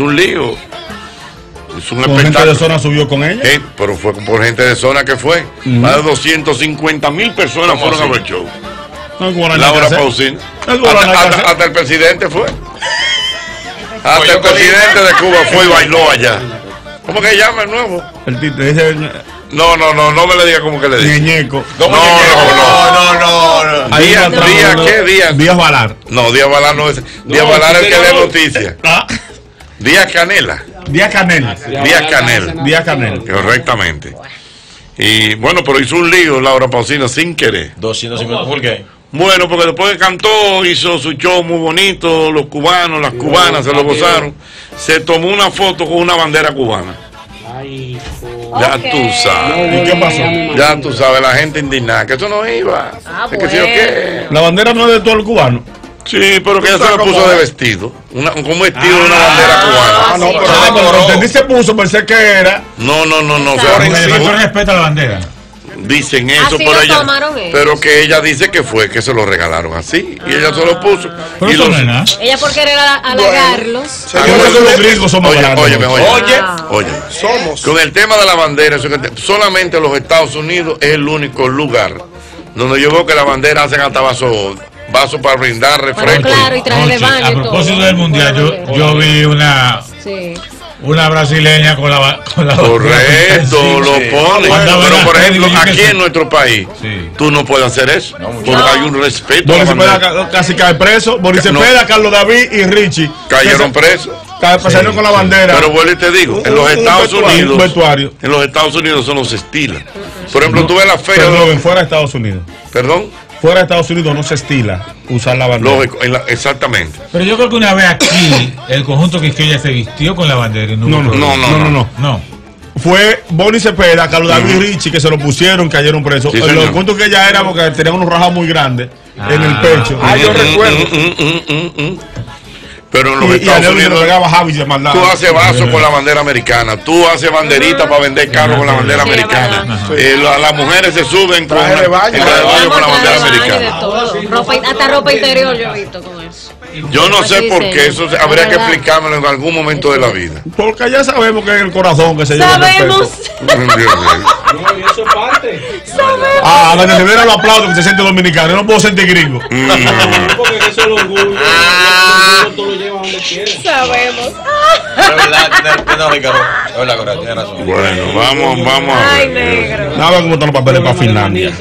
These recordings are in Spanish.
un lío. Es un Con gente de espectáculo. zona subió con ella. Eh, pero fue por gente de zona que fue. Más de 250 mil personas ¿Cómo fueron a así? ver el show. No Laura. Pausini. No Hasta, hasta- hasta el presidente fue. Hasta el presidente de Cuba fue y bailó allá. ¿Cómo que llama el nuevo? El tito dice No, no, no, no me le diga cómo que le dice. ñeñeco. ¿Cómo No, no, no, no, no. Ahí Díaz, atrás, Díaz, no, ¿qué Díaz? Díaz Valar. No, Díaz Valar no es. Díaz No, Valar es el que lee noticias. Ah, Díaz Canela. Díaz Canel. Díaz Canel. Díaz Canel. Correctamente. Y bueno, pero hizo un lío Laura Pausina sin querer. 250, ¿por qué? Bueno, porque después que cantó, hizo su show muy bonito, los cubanos, las cubanas se lo gozaron. Se tomó una foto con una bandera cubana. Ay, Ya tú sabes. ¿Y qué pasó? Ya tú sabes, la gente indignada, que eso no iba. Ah, Es que sí. La bandera no es de todo el cubano. Sí, pero que ella se lo puso de vestido. Una, como vestido de una bandera cubana. Ah, no, pero Ah, ah, pero pero- entendí se puso, pensé que era. No, no, no, no. Por respeta la bandera. Dicen eso, Así pero lo ella, pero que ella dice que fue que se lo regalaron así y ella se lo puso. Pero y eso los- no es nada. Ella por querer ala- halagarlos. Oye, oye, Oye. oye. Somos. Con el tema de la bandera, eso que te- solamente los Estados Unidos es el único lugar donde yo veo que la bandera hacen hasta vaso, vaso para brindar Bueno, refresco. claro, y traje de Oye, baño a todo. propósito del mundial, yo, yo vi una, Sí. una brasileña con la, con la Correcto, Sí, lo sí. pone. Pero por ejemplo, aquí sí. en nuestro país, Sí. tú no puedes hacer eso. porque No. hay un respeto Boris. Cepeda ca- casi cae preso. Boris No. Cepeda, Carlos David y Richie. Cayeron presos. Pasaron con la bandera. Pero vuelvo y te digo, en los un Estados Unidos, un vestuario. en los Estados Unidos eso no se estila. Por ejemplo, tú ves la feria, Perdón, fuera de Estados Unidos. perdón, Fuera de Estados Unidos no se estila usar la bandera. lógico, en la- exactamente. Pero yo creo que una vez aquí, el conjunto que ella se vistió con la bandera. y No, no, problema. no, no, no, no. No. Fue Bonnie Cepeda, Carlos David y Richie que se lo pusieron, cayeron presos. Sí, Los señor. puntos que ella era porque tenían unos rajados muy grandes en el Ah. pecho. Ah, yo Mm, recuerdo. mm, mm, mm. Pero en los y, y a Estados Unidos pegaba Javi maldad. tú haces vaso con la bandera americana, tú haces banderita para vender carros con la bandera Sí, americana. Eh, la- las mujeres se suben con Traje una- de baño. en traje de baño con la bandera americana. Ropa, hasta ropa interior yo he visto con eso. Yo no sé por qué, eso habría que explicármelo en algún momento de la vida. Porque ya sabemos que es el corazón que se lleva en el Eso. Ah, a Daniel Rivera lo aplaudo que se siente dominicano. Yo no puedo sentir gringo. Porque eso es el orgullo. El orgullo tú lo llevas donde quieras. Sabemos. Es verdad. Es verdad, razón. Bueno, vamos, vamos a Ay, negro. Nada, cómo están los papeles para Finlandia.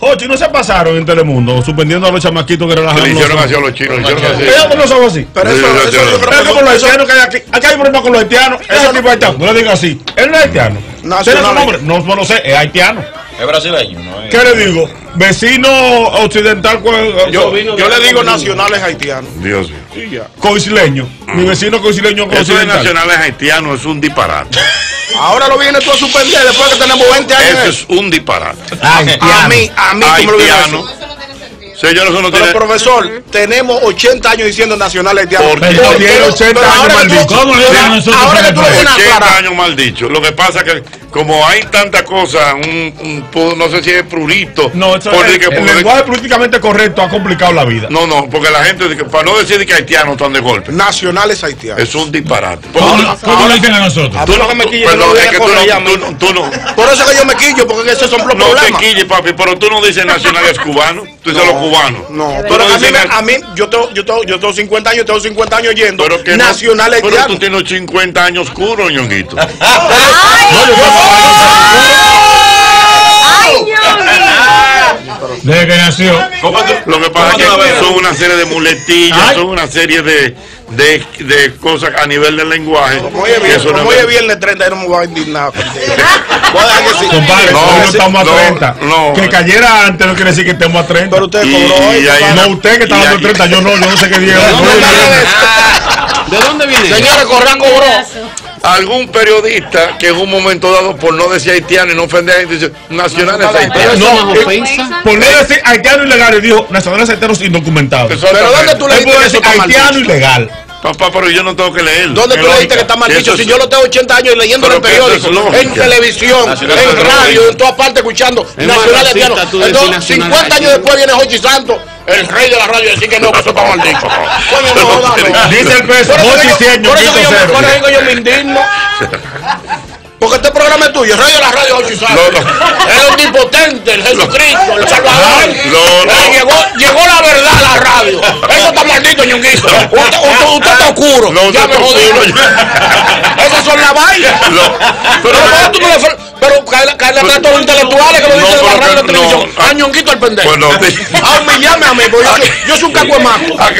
Jochi, ¿no se pasaron en Telemundo suspendiendo a los chamaquitos que Le relajaron hicieron los así a los chinos, le hicieron así. Ellos no son así. Pero eso, eso como eso- haitianos que hay aquí. Aquí hay problema con los haitianos. Ese tipo de haitiano. No le digas así. Él no es haitiano. Nacional. ¿Tiene su nombre? No, no lo sé. Es haitiano. Es brasileño, ¿no? Es- ¿Qué le digo? Vecino occidental Yo, le digo nacionales haitianos. Dios mío. Sí, ya. coisileño. Mi vecino coisileño Eso de nacionales haitianos es un disparate. Ahora lo viene tú a suspender después que tenemos 20 años. Eso es un disparate. A mí, a mí, tú me lo Haitiano. Señores, eso no Pero tiene. profesor, tenemos 80 años diciendo nacionales haitianos. ¿Por qué? Pero ¿Por tiene qué? 80 Pero años ahora que tú- maldito. ¿Cómo le a nosotros Ahora que tú lo una vienes a 80 aclarar. años mal dicho. Lo que pasa que como hay tanta cosa, un, no sé si es prurito. No, eso es- que- el lenguaje políticamente correcto ha complicado la vida. no, no, porque la gente, para no decir que haitianos están de golpe, Nacionales haitianos. es un disparate. ¿Cómo, lo dicen a nosotros? Tú no, que me quille, perdón, no es que tú no, tú, no- tú no, Por eso que yo me quillo, porque esos son los no te problemas. quilles, papi, pero tú no dices nacionales cubanos, tú dices los cubanos. No, pero a mí, dices me- na- a mí yo, tengo, yo, tengo, yo tengo 50 años, tengo 50 años yendo pero que no- nacionales pero tú haitianos. tienes 50 años oscuros, ñonguito. Desde que nació. Lo que pasa es que son una serie de muletillas, son una serie de, de, de cosas a nivel del lenguaje. Como hoy es viernes, como hoy es me- viernes 30, yo no me voy a indignar. Compadre, No, hoy no estamos a no, 30. no. Que cayera antes no quiere decir que estemos a 30. Pero usted Y- cobró hoy. no, usted que está dando ahí- 30, yo no, yo no sé qué día. ¿De dónde viene? Señores, Corran cobró. Algún periodista que en un momento dado, por no decir haitiano y no ofender a gente, dice nacionales haitianos. No, no eh. Por no decir haitiano ilegal, él dijo nacionales haitianos indocumentados. Pero ¿dónde tú le mal haitiano dicho? ilegal. Papá, pero yo no tengo que leerlo. ¿Dónde tú le dijiste lógica. que está mal dicho? es- Si yo lo tengo 80 años y leyéndolo en es periódico, en televisión, en radio, en todas partes escuchando nacionales haitianos. Entonces, nacional 50 años después viene Jochi Santos el rey de la radio decir que no, que eso está maldito. Dice el peso, Por eso que yo- 100, por eso que yo me- indigno. Porque este programa es tuyo, el rey de la radio. No, no. El omnipotente, el Jesucristo, el Salvador. No, no. Eh, Llegó, llegó la verdad a la radio. Eso está maldito, ñonguito. Usted, usted, usted está oscuro. No, ya me jodí. Esas son las vainas. No, Pero, ¿cómo tú no le fue- pero cae, cae atrás todos los intelectuales que lo dicen No, en la pero ñonguito al pendejo. No, te- A humillarme a mí, porque yo, soy- yo soy un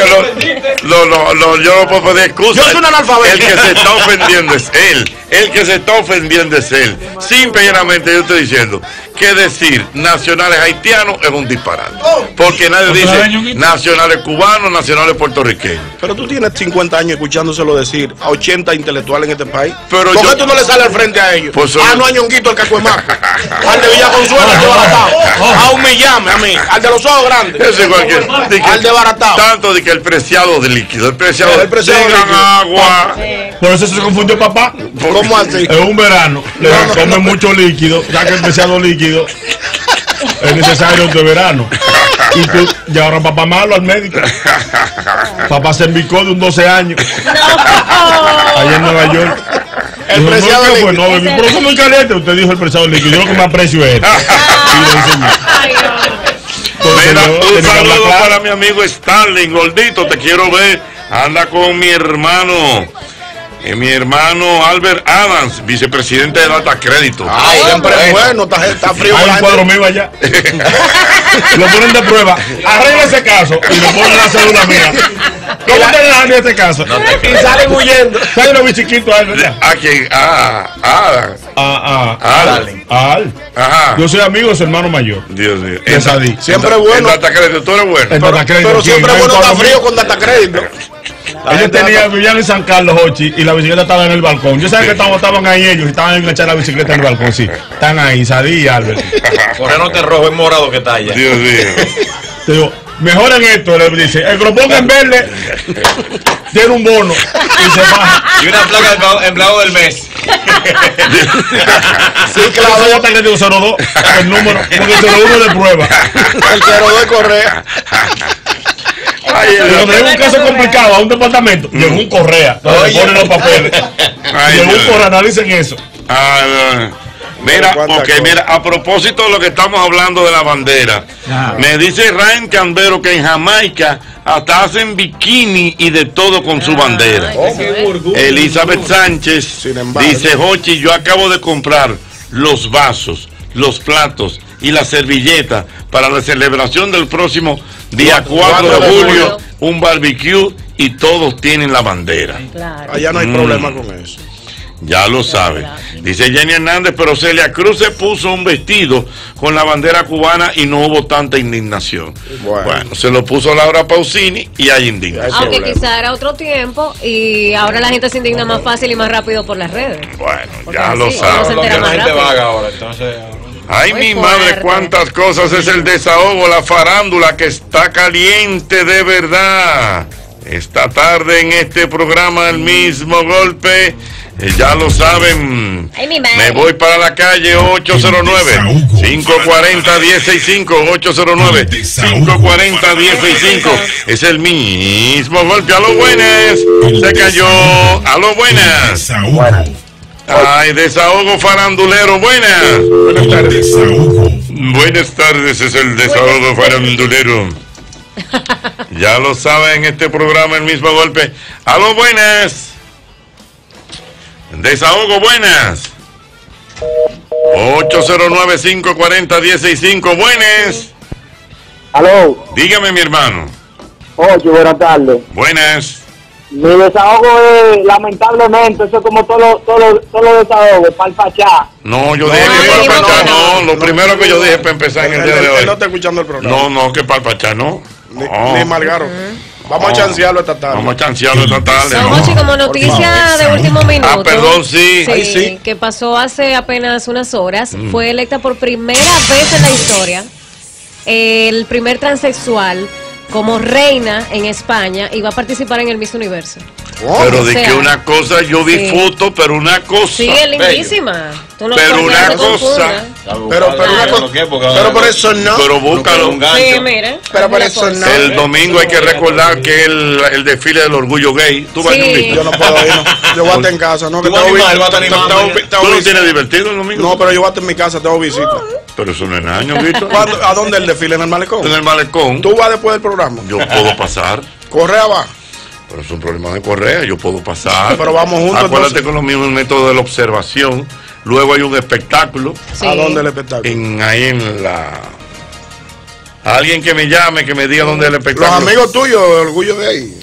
lo- no, no, no, yo no puedo pedir excusa. Yo soy un analfabeto. El que se está ofendiendo es él. El que se está ofendiendo es él. Simple y llanamente yo estoy diciendo que decir nacionales haitianos es un disparate. Porque nadie ¿Otra dice nacionales cubanos, nacionales puertorriqueños. Pero tú tienes 50 años escuchándoselo decir a 80 intelectuales en este país. Pero ¿Por qué yo- tú no le sales al frente a ellos? Pues ah, no a ñonguito el cacuemaco. al de Villa Consuelo, al de Baratao. A humillarme a mí. Al de los ojos grandes. Ese cualquier. de que- Al desbaratado. Tanto de que el preciado de líquido, el preciado, El preciado de líquido. agua. Por eso se confundió papá. ¿Cómo así? En un verano le come mucho líquido, ya que el pesado líquido es necesario de verano. Y tú llevaron a papá malo al médico. Papá se embicó de un 12 años allá en Nueva York. El Dijo, preciado no, líquido. No, bebí, pero eso muy caliente. Usted dijo el preciado líquido. Yo lo que me aprecio es. Y le enseñó. Ay, Mira, yo un saludo para mi amigo Starling, gordito, te quiero ver. Anda con mi hermano, eh, mi hermano Albert Adams, vicepresidente de Data Crédito. Ay, siempre es bueno, está, está frío. Hay la un cuadro mío allá. lo ponen de prueba. Arregla ese caso y le ponen la cédula mía. ¿Cómo te dejan en este caso? Y salen huyendo. ¿Sabes lo chiquito a él, verdad? ¿A quién? Ah, ah, Ah, ah, Al. Al. Ajá. Yo soy amigo de su hermano mayor. Dios mío. Siempre es bueno. En Data Crédito, tú eres bueno. En Data Crédito, Pero siempre es bueno estar cuadro frío mío. con data crédito. La Ellos tenían, vivían en San Carlos, Hochi, y la bicicleta estaba en el balcón. Yo sabía que estaban, estaban ahí ellos, y estaban enganchados la bicicleta en el balcón, sí. Están ahí, Sadí y Albert. Por no te rojo es morado que está allá. Dios mío. Te digo, mejoren esto, le dice. El ponga en verde tiene un bono y se baja. Y una placa de empleado- del mes. Sí, claro, ya está que digo 02, el número, porque 01 de prueba. El que rodó de correa. Ay, Y cuando llega un caso complicado a un departamento, llegó un correa, donde Oye. ponen los papeles. Ay, Llegó un correa, analicen eso. Ah, no. Mira, cosa. mira, a propósito de lo que estamos hablando de la bandera, me dice Ryan Cambero que en Jamaica hasta hacen bikini y de todo con su bandera. Orgullo. Elizabeth Sánchez Sin embargo. dice, Jochi, yo acabo de comprar los vasos, los platos y la servilleta para la celebración del próximo día 4 de julio, un barbecue y todos tienen la bandera. Claro. Allá no hay Mm. problema con eso. Ya lo sabe. Dice Jenny Hernández, pero Celia Cruz se puso un vestido con la bandera cubana y no hubo tanta indignación. Bueno, Bueno. se lo puso Laura Pausini y hay indignación. Aunque problema. quizá era otro tiempo y ahora la gente se indigna más fácil y más rápido por las redes. Bueno, Porque ya así, lo uno se sabe. entera La gente vaga ahora, entonces. Ay, Muy mi fuerte. madre, cuántas cosas es el desahogo, la farándula que está caliente de verdad. Esta tarde en este programa el mismo golpe, eh, ya lo saben. Ay, mi madre. Me voy para la calle 809 540 165 809 540 165 Es el mismo golpe. A lo buenas. Se cayó. A lo buenas. Ay, desahogo farandulero. Buenas. Buenas tardes. Buenas tardes, es el desahogo farandulero. Ya lo saben, este programa el mismo golpe. Aló, buenas. Desahogo, buenas. 809-540-165, buenas. Aló, Dígame, mi hermano. oye, buenas tardes. Buenas. Mi desahogo es, lamentablemente, eso es como todos los todo, los desahogos, palpachá. No, yo No, dije no, que no, palpachá, no, no. Lo primero que yo dije para empezar en el día de él hoy. no está escuchando el programa. No, no, que palpachá, no. Ni, No. ni Margaro. Vamos a chancearlo esta tarde. Vamos a chancearlo esta tarde. Don no. Como noticia de último minuto. Ah, perdón, sí. Ay, sí. Que pasó hace apenas unas horas. Mm. Fue electa por primera vez en la historia el primer transexual como reina en España y va a participar en el Miss Universo. Pero O de que una cosa, yo vi sí. fotos, pero una cosa. Sí, es lindísima. Tú no Pero una cosa- Pero, pero, una Claro. cosa- pero por eso no. Pero búscalo. Un gancho. Sí, mira. Pero por eso cosa. no. El domingo hay que recordar que el, el desfile del orgullo gay. ¿Tú vas Sí. a ir? Yo no puedo ir, no. Yo voy a estar en casa, ¿no? Que tengo animar, vi- vas a tengo- animar, tengo- mañana. tengo ¿Tú no visita. tienes divertido el domingo? No, pero yo voy a estar en mi casa, tengo visita. Pero eso no es año, Víctor. ¿Cuándo- ¿A dónde el desfile? ¿En el malecón? En el malecón. ¿Tú vas después del programa? Yo puedo pasar. Correa va. Pero es un problema de correa, yo puedo pasar. Pero vamos juntos, Acuérdate entonces. con los mismos métodos de la observación. Luego hay un espectáculo Sí. ¿A dónde el espectáculo? en ahí en la. Alguien que me llame, que me diga dónde es el Los espectáculo. amigos tuyos, orgullo gay.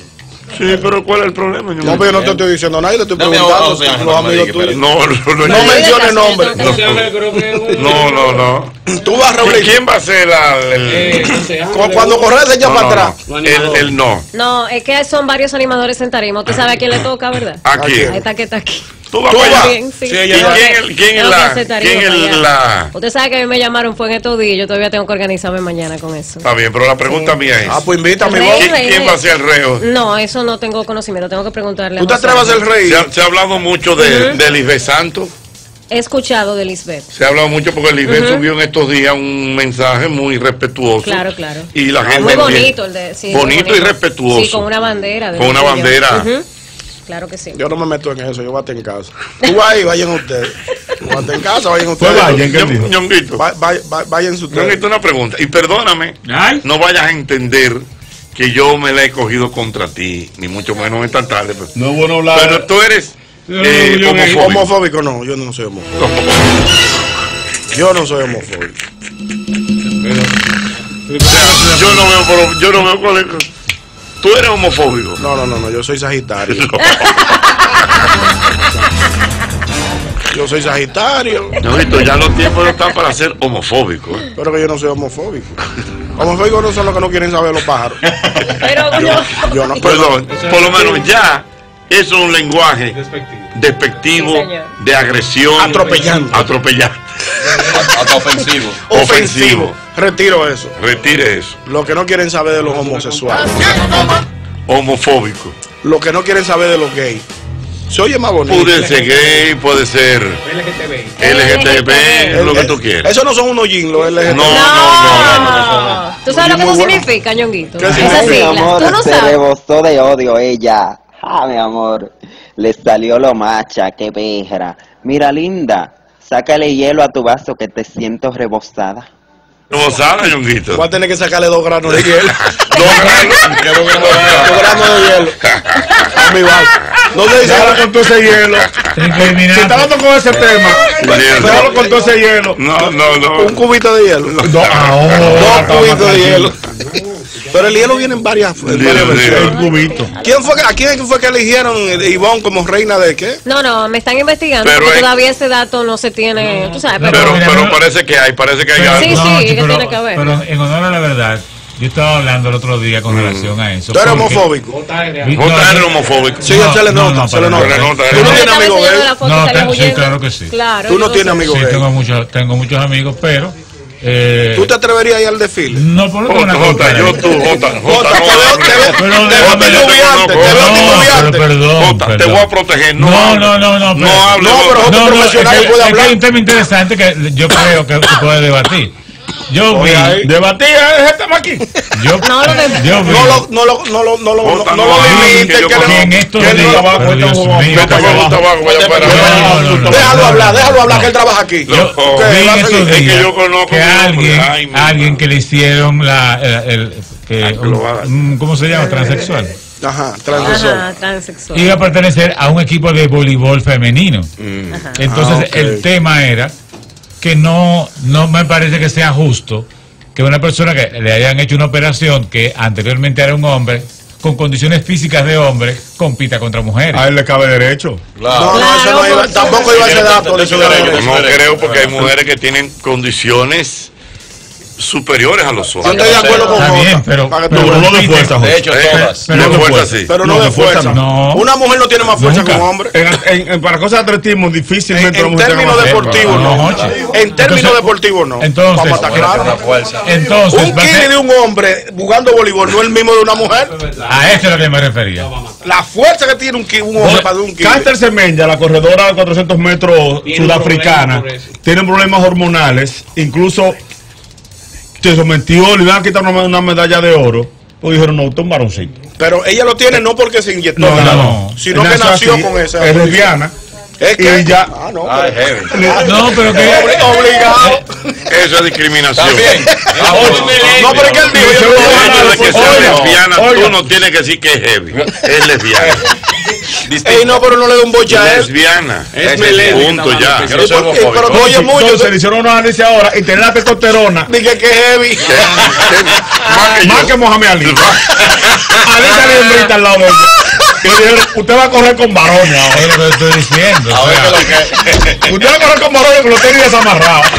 Sí, pero ¿cuál es el problema? Yo No, pero yo no te estoy diciendo nada, yo te estoy preguntando. los amigos tuyos. No, no, no. No No, menciones nombres. No. No, no. no. Tú vas a ¿Y reunir. quién va a ser la, el, Eh, Cuando es un- Correa se echa no, para no, atrás. no. El, el no. No, es que son varios animadores en tarima. Usted sabe a quién le toca, ¿verdad? Aquí. Ahí está que está aquí. Tú vas Tú para vas. allá. Bien, sí. Sí, ¿Y ella Tengo quién, el- es la, quién es la, Usted sabe que a mí me llamaron fue en estos días. Yo todavía tengo que organizarme mañana con eso. Está bien, pero la pregunta mía es, Ah, pues invítame, Rey, vos. ¿quién, rey, quién va a ser el reo? No, eso no tengo conocimiento. Tengo que preguntarle. ¿Tú te atreves a ser rey? Se ha, se ha hablado mucho de, de Lisbeth Santos. He escuchado de Lisbeth. Se ha hablado mucho porque Lisbeth subió en estos días un mensaje muy respetuoso. Claro, claro. Y la gente Muy bonito el de. sí, bonito, y respetuoso. Sí, con una bandera. de Con una bandera. Ujú. Claro que sí. Yo no me meto en eso, yo estar en casa. Tú vas ahí, vayan ustedes. Estar en casa, vayan Pues ustedes. vayan, ¿qué dijo? Ñon- Ñonguito, Va- va- va- Vayan ustedes. Ñonguito, una pregunta. Y perdóname, Ay. no vayas a entender que yo me la he cogido contra ti, ni mucho menos esta tarde. Pero, No es bueno hablar. pero tú eres No, eh, homofóbico. Homofóbico no, yo no soy homofóbico. Yo no soy homofóbico. Yo no veo, por- yo no veo cuál es- Tú eres homofóbico. No, no, no, no, yo soy Sagitario. Yo soy Sagitario, ya los tiempos no están para ser homofóbico. ¿eh? pero que yo no soy homofóbico. Homofóbicos no son los que no quieren saber los pájaros. Pero yo. Yo no, Perdón, por lo menos ya eso es un lenguaje Despectivo. despectivo, Sí, señor. de agresión, Atropellante. atropellante, Hasta ofensivo. ofensivo. Retiro eso. Retire eso. Los que no quieren saber de los homosexuales. Homofóbico. Los que no quieren saber de los gays. Se oye más bonito. Puede ser gay, puede ser LGTB. LGTB, lo que tú quieras. Eso no son unos jeans, los LGTB. No, no, no. No. ¿Tú sabes lo que eso bueno. significa, ñonguito? ¿Qué Esa significa? Ay, mi sigla. amor, Tú no se rebosó de odio ella. Ah, mi amor, le salió lo macha, qué perra. Mira, linda, sácale hielo a tu vaso que te siento rebosada. No sabe, Ñonguito. Voy a tener que sacarle dos granos de hielo. Dos granos. Que no dos granos de hielo. A mi vaso. No dice Déjalo con todo ese hielo. Si está dando con ese tema, déjalo con todo ese hielo. No, no, un no. cubito de hielo. No, ahora. Dos cubitos de hielo. Pero el hielo viene en varias, en varias versiones. ¿Quién fue, ¿A quién fue que eligieron eh, Ivonne como reina de qué? No, no, me están investigando Pero porque es- todavía ese dato no se tiene. Tú sabes, No, pero. Pero, no. parece que hay, parece que hay Pero- Sí, algo. sí, chico, que tiene que ver. Pero en honor a la verdad, yo estaba hablando el otro día con relación a eso. ¿Tú eres homofóbico? JR. Vi- Jota es no, homofóbico. Sí, No, se le no, nota, no, se le nota. nada. Se le nota, ¿Tú no no, tienes amigos la foto, No, sí, claro que sí. Claro, Tú no tienes amigos Sí, gay. tengo muchos, tengo muchos amigos, pero. Eh, ¿Tú te atreverías a ir al desfile? No, por Jota, Jota, yo tú, Jota, Jota, Jota, te veo, te veo, Pero te veo déjame, yo te titubeante, te veo titubeante. perdón. Jota, te voy a proteger. No, No, no, no, no, No pero- hable. No, pero Jota. Profesional puede hablar. hay un tema interesante que yo creo que se puede debatir. Yo vi. Debatía ese tema aquí. yo, No lo de- yo vi No lo, no lo, no lo, no lo, no, no lo limite, que en vaya para abajo. no, no, Déjalo no, hablar, déjalo hablar que él trabaja aquí. Yo- vi en estos que días alguien, alguien que le hicieron la, el, ¿cómo se llama? Transexual. Ajá, transexual. Ajá, transexual. Iba a pertenecer a un equipo de voleibol femenino. Ajá. Entonces Ah, el tema era que no, no me parece que sea justo que una persona que le hayan hecho una operación que anteriormente era un hombre, con condiciones físicas de hombre, compita contra mujeres. A él le cabe derecho. No, Claro. no, eso no iba, tampoco iba dato su Derecho, derecho. No creo porque hay mujeres que tienen condiciones superiores a los Yo hombres. estoy de acuerdo con Está bien, pero- No, tú- pero no de fuerza, De hecho, Eh, todas. pero no de fuerza, sí. Pero no, No, de fuerza no. Una mujer no tiene más fuerza que un hombre. En, en- en- para cosas de atletismo, difícilmente En, en términos más fuerza. deportivos, No. En términos deportivos, no. entonces-. Entonces, Un ser- de un hombre jugando voleibol no es el mismo de una mujer. a eso es a lo que me refería. La fuerza que tiene un, un hombre para un kili. Caster Semenya, la corredora de 400 metros sudafricana, tiene problemas hormonales. Incluso se sometió, le iban a quitar una, una medalla de oro. Pues dijeron, no, usted es un varoncito. Pero ella lo tiene no porque se inyectó, No, nada, no. sino que nació así, con esa. Es lesbiana. Es que y ya- Ah, no. Ah, pero- es heavy. No, pero que. Obli- Obligado. Eso es discriminación. También. No, pero es que él dijo, El hecho de que sea lesbiana, tú no tienes que decir que es heavy. Es lesbiana. Ey, no, pero no le da un boche a él. lesbiana. Es Es melena, punto ya. Pero- Oye, mucho, tú- le hicieron una análisis ahora y tiene la testosterona Dije que es heavy. Más que Mohamed Ali. Ali salió hembrita al lado de dijeron, usted va a correr con varones ahora. Es lo que estoy diciendo. A o ver sea, que. Usted va a correr con varones con los tenis desamarrados.